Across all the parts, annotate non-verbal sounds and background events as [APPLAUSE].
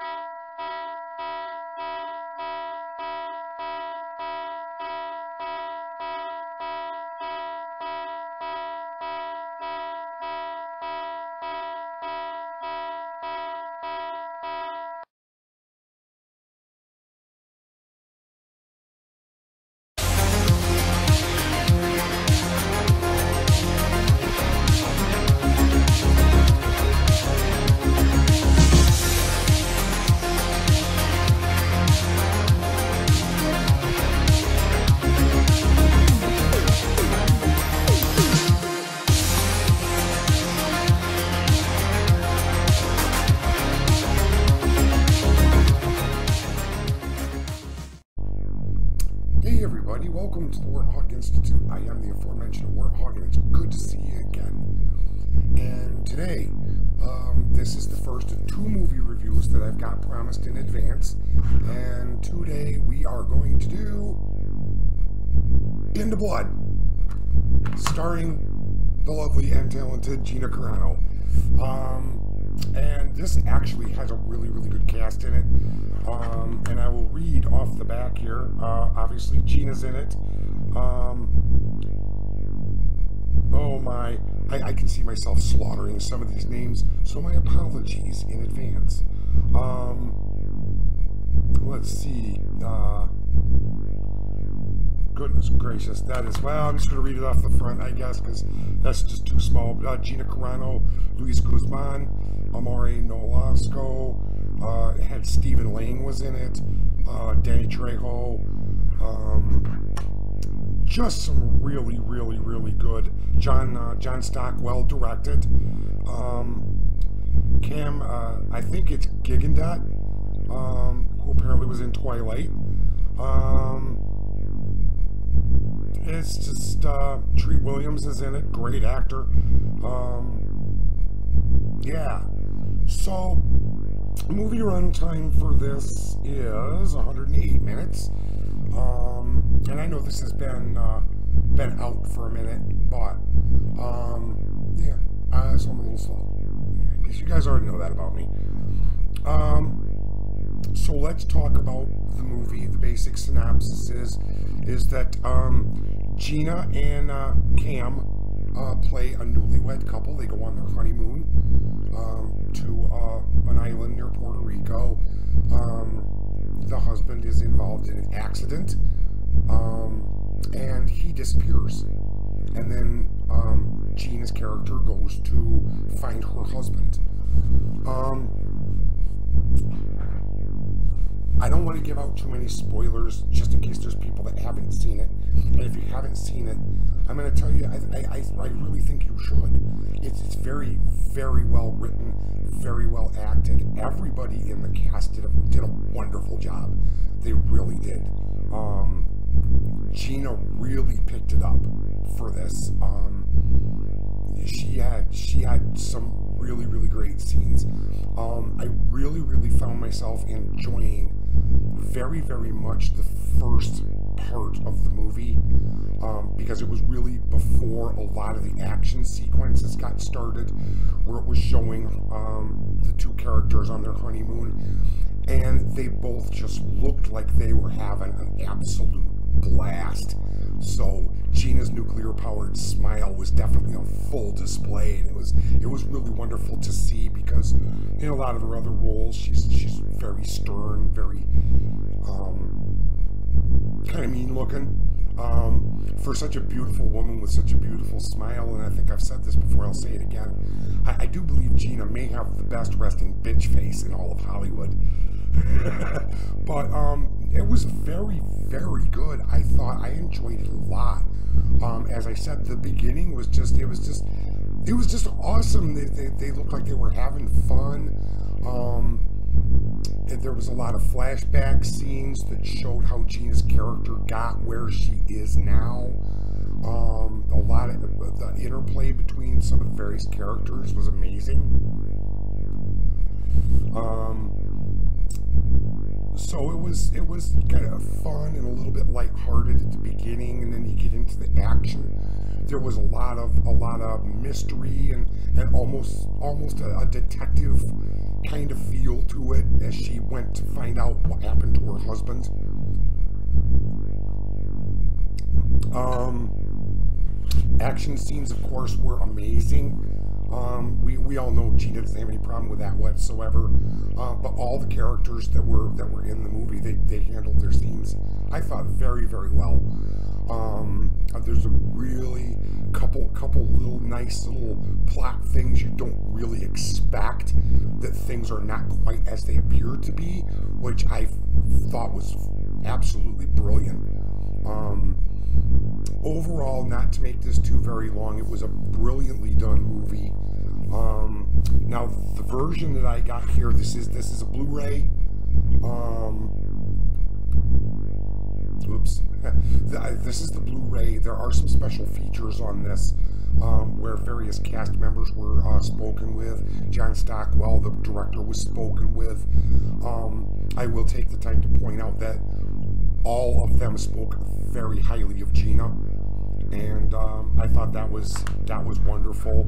Hey welcome to the Warthog Institute. I am the aforementioned Warthog and it's good to see you again. And today, um, this is the first of two movie reviews that I've got promised in advance. And today we are going to do In the Blood, starring the lovely and talented Gina Carano. Um, and this actually has a really, really good cast in it. Um, and I will read off the back here. Uh, obviously, Gina's in it. Um, oh my, I, I can see myself slaughtering some of these names, so my apologies in advance. Um, let's see. Uh, goodness gracious, that is, well, I'm just going to read it off the front, I guess, because that's just too small. Uh, Gina Carano, Luis Guzman, Amaury Nolasco, uh, it had Stephen Lane was in it, uh, Danny Trejo, um, just some really, really, really good. John uh, John Stockwell directed. Um, Cam, uh, I think it's Gigandet, um, who apparently was in Twilight. Um, it's just uh, Treat Williams is in it, great actor. Um, yeah. So, movie runtime for this is 108 minutes. Um, and I know this has been uh, been out for a minute, but um, yeah, uh, so I'm a little slow. I guess you guys already know that about me. Um, so let's talk about the movie. The basic synopsis is is that um, Gina and uh, Cam uh, play a newlywed couple. They go on their honeymoon um, to uh, an island near Puerto Rico. Um, the husband is involved in an accident, um, and he disappears. And then um, Gina's character goes to find her husband. Um, I don't want to give out too many spoilers just in case there's people that haven't seen it. And if you haven't seen it, I'm going to tell you, I, I, I really think you should. It's, it's very, very well written, very well acted. Everybody in the cast did a, did a wonderful job. They really did. Um, Gina really picked it up for this. Um, she had she had some really really great scenes. Um, I really really found myself enjoying very very much the first part of the movie um, because it was really before a lot of the action sequences got started, where it was showing um, the two characters on their honeymoon, and they both just looked like they were having an absolute blast. So Gina's nuclear-powered smile was definitely on full display, and it was it was really wonderful to see because in a lot of her other roles, she's she's very stern, very um, kind of mean-looking. Um, for such a beautiful woman with such a beautiful smile, and I think I've said this before, I'll say it again. I, I do believe Gina may have the best resting bitch face in all of Hollywood. [LAUGHS] but um, it was very, very good. I thought I enjoyed it a lot. Um, as I said, the beginning was just, it was just, it was just awesome. They, they, they looked like they were having fun. Um, there was a lot of flashback scenes that showed how Gina's character got where she is now. Um, a lot of the, the interplay between some of the various characters was amazing. Um, so it was it was kind of fun and a little bit lighthearted at the beginning, and then you get into the action. There was a lot of a lot of mystery and, and almost almost a, a detective kind of feel to it as she went to find out what happened to her husband. Um, action scenes, of course, were amazing. Um, we, we all know Gina doesn't have any problem with that whatsoever. Uh, but all the characters that were that were in the movie, they, they handled their scenes, I thought, very, very well. Um, there's a really couple couple little nice little plot things you don't really expect that things are not quite as they appear to be, which I thought was absolutely brilliant. Um, overall, not to make this too very long, it was a brilliantly done movie. Um, now the version that I got here, this is this is a Blu-ray. Um, oops, [LAUGHS] this is the Blu-ray. There are some special features on this. Um, where various cast members were uh, spoken with. John Stockwell, the director, was spoken with. Um, I will take the time to point out that all of them spoke very highly of Gina, and um, I thought that was that was wonderful.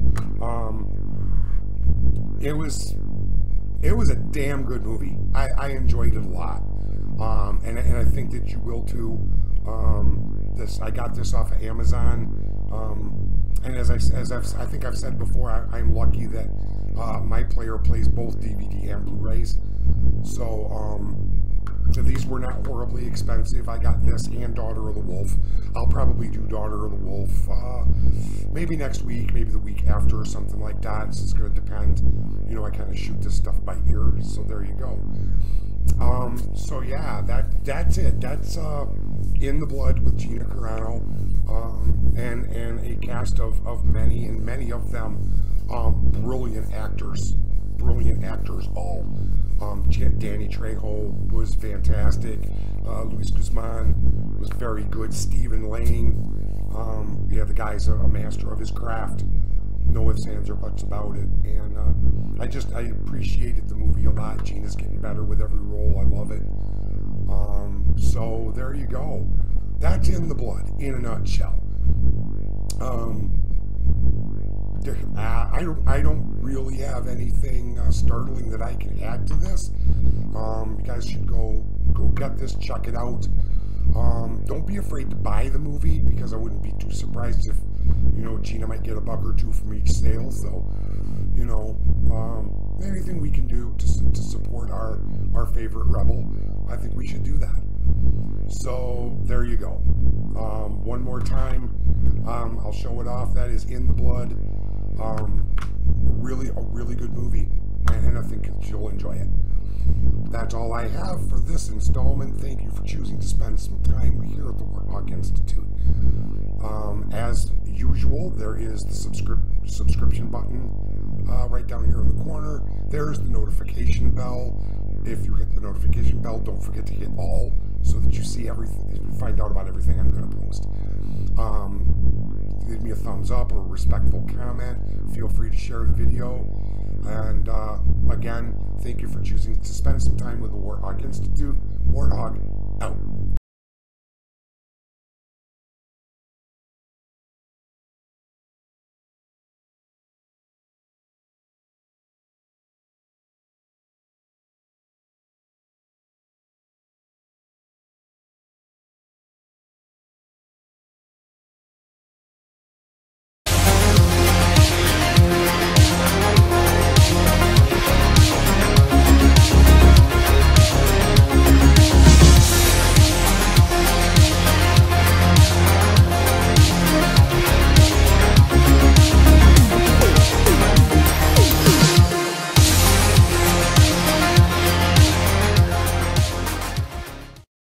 It was it was a damn good movie. I, I enjoyed it a lot, um, and and I think that you will too. Um, this I got this off of Amazon, um, and as I as I've, i think I've said before, I, am lucky that uh, my player plays both DVD and Blu-rays. So um, these were not horribly expensive. I got this and Daughter of the Wolf. I'll probably do Daughter of the Wolf uh, maybe next week, maybe the week after or something like that. It's just going to depend. You know, I kind of shoot this stuff by ear, so there you go. Um, so yeah, that that's it. That's uh, In the Blood with Gina Carano um, and, and a cast of, of many, and many of them um, brilliant actors. Brilliant actors all. Um, Danny Trejo was fantastic. Uh, Luis Guzman was very good. Stephen Lang, um, yeah, the guy's a, master of his craft. No ifs, ands, or buts about it. And uh, I just, I appreciated the movie a lot. Gina's getting better with every role. I love it. Um, so there you go. That's in the blood, in a nutshell. Um, I don't I don't really have anything uh, startling that I can add to this. Um, you guys should go go get this, check it out. Um, don't be afraid to buy the movie because I wouldn't be too surprised if you know Gina might get a buck or two from each sale. So you know um, anything we can do to to support our our favorite rebel, I think we should do that. So there you go. Um, one more time, um, I'll show it off. That is in the blood. Um, really, a really good movie, and I think you'll enjoy it. That's all I have for this installment. Thank you for choosing to spend some time here at the Warthog Institute. Um, as usual, there is the subscri- subscription button uh, right down here in the corner. There's the notification bell. If you hit the notification bell, don't forget to hit all so that you see everything, you find out about everything I'm going to post. Um, give me a thumbs up or a respectful comment. Feel free to share the video. And uh, again, thank you for choosing to spend some time with the Warthog Institute. Warthog out.